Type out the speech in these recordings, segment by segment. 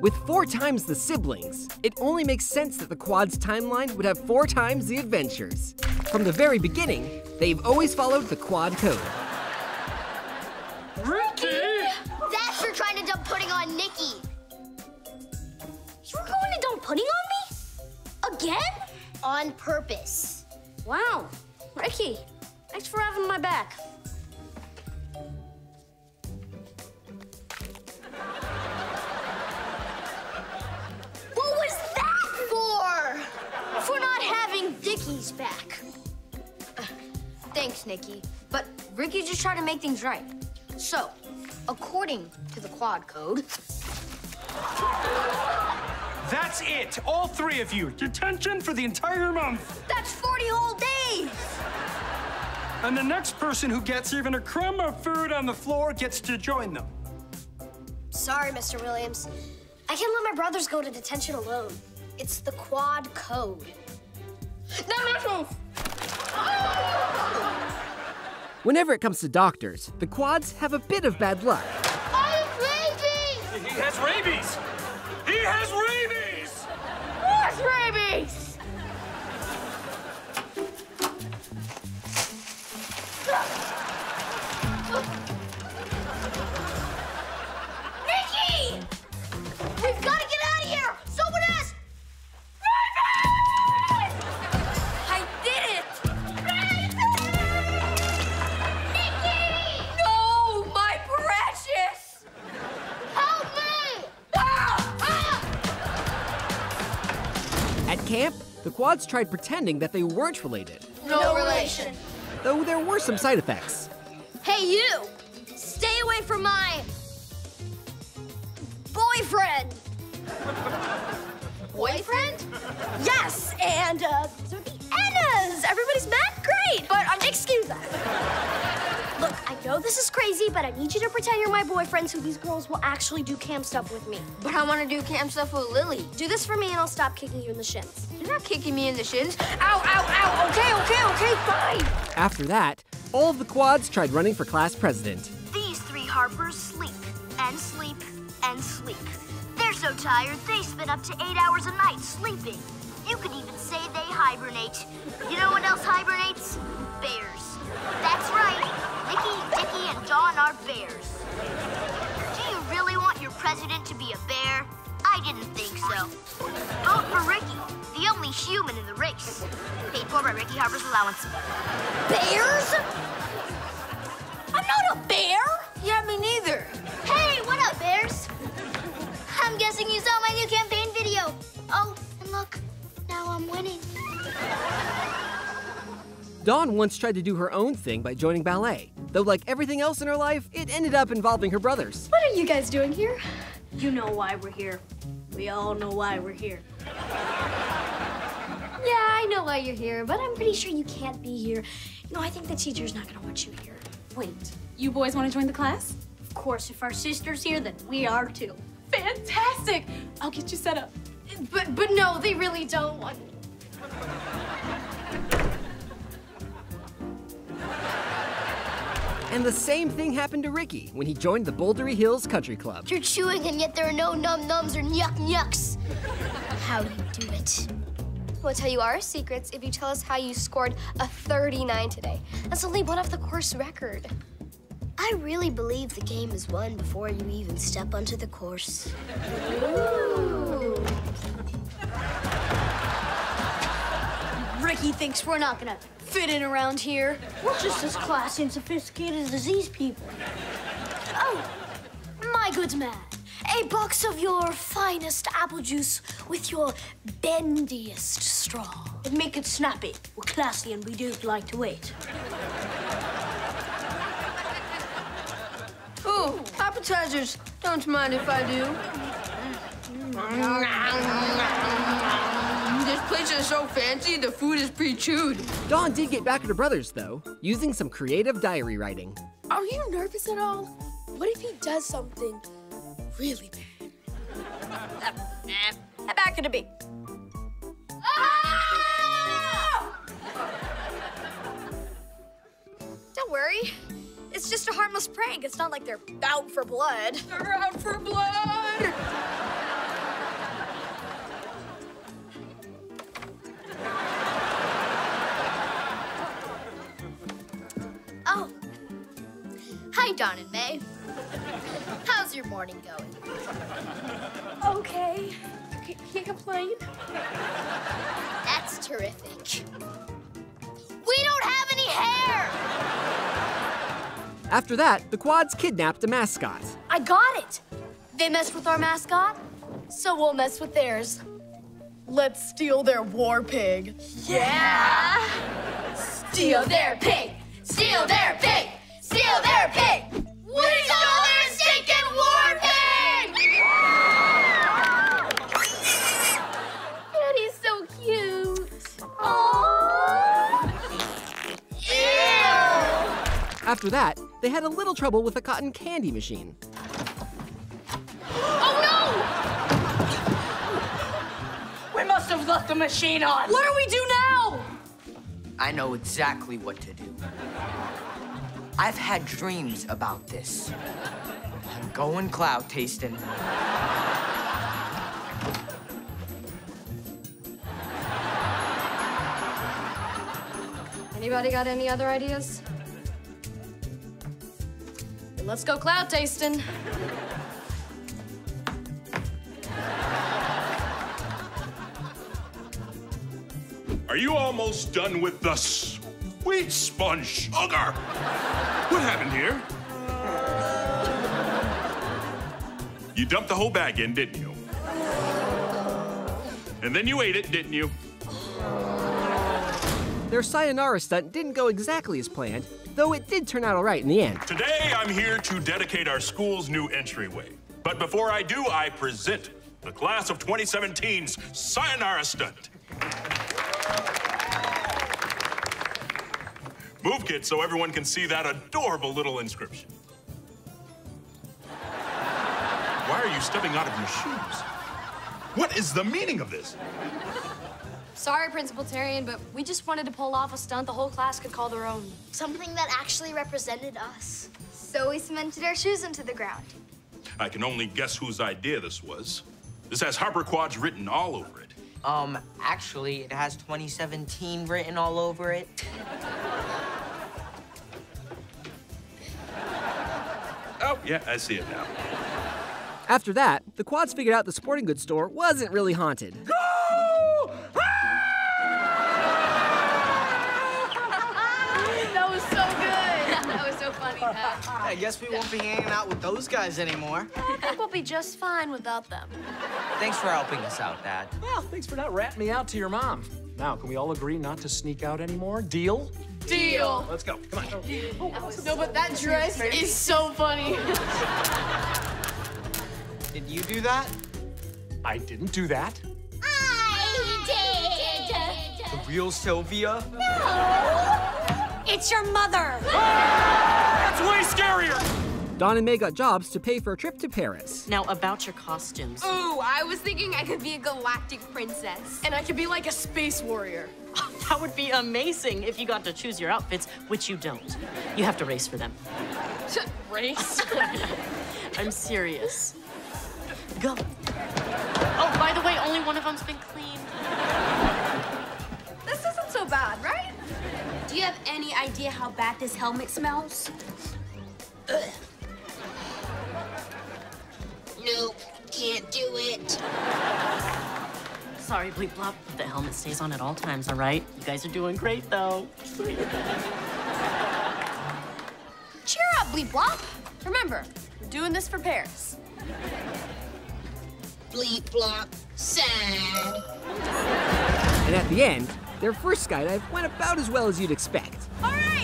With four times the siblings, it only makes sense that the quad's timeline would have four times the adventures. From the very beginning, they've always followed the quad code. Ricky! that's Dasher trying to dump pudding on Nicky. You're going to dump pudding on me? Again? On purpose. Wow. Ricky, thanks for having my back. Dicky's back. Uh, thanks, Nicky. But Ricky just tried to make things right. So, according to the quad code, That's it, all three of you. Detention for the entire month. that's 40 whole days. And the next person who gets even a crumb of food on the floor gets to join them. Sorry, Mr. Williams. I can't let my brothers go to detention alone. It's the quad code. Whenever it comes to doctors, the quads have a bit of bad luck. I have He has rabies! The quads tried pretending that they weren't related, No relation. though there were some side effects. Hey, you! Stay away from my boyfriend. Boyfriend? Yes, and uh, so the Annas. Everybody's back, great. But um, excuse that. Look, I know this is crazy, but I need you to pretend you're my boyfriend so these girls will actually do camp stuff with me. But I want to do camp stuff with Lily. Do this for me, and I'll stop kicking you in the shins. You're not kicking me in the shins. Ow, ow, ow. Okay, okay, okay, fine. After that, all of the quads tried running for class president. These three Harpers sleep and sleep and sleep. They're so tired they spend up to eight hours a night sleeping. You could even say they hibernate. You know what else hibernates? Bears. That's right. Nicky, And Dawn are bears. Do you really want your president to be a bear? I didn't think so. Vote for Ricky, the only human in the race. Paid for by Ricky Harper's allowance. Bears? I'm not a bear. Yeah, me neither. Hey, what up, Bears? I'm guessing you saw my new campaign video. Oh, and look, now I'm winning. Dawn once tried to do her own thing by joining ballet, though, like everything else in her life, it ended up involving her brothers. What are you guys doing here? You know why we're here. We all know why we're here. Yeah, I know why you're here, but I'm pretty sure you can't be here. You know, I think the teacher's not gonna want you here. Wait, you boys want to join the class? Of course, if our sister's here, then we are too. Fantastic! I'll get you set up. But but no, they really don't want. And the same thing happened to Ricky when he joined the Bouldery Hills Country Club. You're chewing, and yet there are no num nums or nyuk nyuks. How do you do it? We'll tell you our secrets if you tell us how you scored a 39 today. That's only one off the course record. I really believe the game is won before you even step onto the course. Ooh. Ricky thinks we're not gonna fit in around here. We're just as classy and sophisticated as these people. Oh, my good man. A box of your finest apple juice with your bendiest straw. And make it snappy. We're classy and we don't like to wait. Ooh, appetizers. Don't mind if I do. This place is so fancy, the food is pre-chewed. Dawn did get back at her brothers, though, using some creative diary writing. Are you nervous at all? What if he does something really bad? How bad could it be? Ah! Don't worry. It's just a harmless prank. It's not like they're out for blood. They're out for blood! Dawn and Mae. How's your morning going? Okay. C- can't complain. That's terrific. We don't have any hair! After that, the quads kidnapped a mascot. I got it. They messed with our mascot, so we'll mess with theirs. Let's steal their war pig. Yeah! Steal their pig! Steal their pig! Steal their pig! We stole their stinking war pig! And he's so cute. After that, they had a little trouble with a cotton candy machine. Oh, no! We must have left the machine on. What do we do now? I know exactly what to do. I've had dreams about this. I'm going cloud tasting. Anybody got any other ideas? Then let's go cloud tasting. Are you almost done with the sweet sponge sugar? What happened here? You dumped the whole bag in, didn't you? And then you ate it, didn't you? Their sayonara stunt didn't go exactly as planned, though it did turn out all right in the end. Today, I'm here to dedicate our school's new entryway. But before I do, I present the class of 2017's Sayonara Stunt. Move, kid, so everyone can see that adorable little inscription. Why are you stepping out of your shoes? What is the meaning of this? Sorry, Principal Tarian, but we just wanted to pull off a stunt the whole class could call their own. Something that actually represented us. So we cemented our shoes into the ground. I can only guess whose idea this was. This has Harper Quads written all over it. Um, actually, it has 2017 written all over it. Oh, yeah, I see it now. After that, the quads figured out the sporting goods store wasn't really haunted. Go! That was so good. That was so funny. I guess we won't be hanging out with those guys anymore. I think we'll be just fine without them. Thanks for helping us out, Dad. Well, thanks for not ratting me out to your mom. Now, can we all agree not to sneak out anymore? Deal? Deal. Let's go. Come on. No, but that dress is so funny. Did you do that? I didn't do that. I did. The real Sylvia? No. It's your mother. That's way scarier! Dawn and Mae got jobs to pay for a trip to Paris. Now, about your costumes. Ooh, I was thinking I could be a galactic princess. And I could be like a space warrior. That would be amazing if you got to choose your outfits, which you don't. You have to race for them. Race? I'm serious. Go. Oh, by the way, only one of them's been cleaned. this isn't so bad, right? Do you have any idea how bad this helmet smells? Nope, Sorry, Bleep Blop, but the helmet stays on at all times, all right? You guys are doing great, though. Cheer up, Bleep Blop. Remember, we're doing this for Paris. Bleep blop, sad. And at the end, their first skydive went about as well as you'd expect. All right.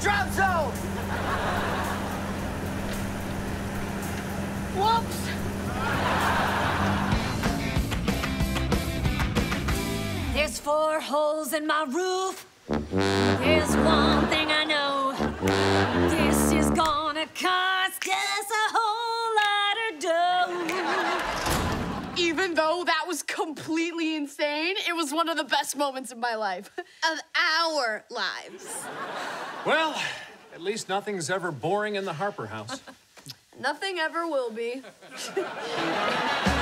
Drop zone. Whoops. There's four holes in my roof. There's one thing I know. This is gonna cost us a whole lot of dough. Even though that was completely insane, it was one of the best moments of my life. Of our lives. Well, at least nothing's ever boring in the Harper house. Nothing ever will be.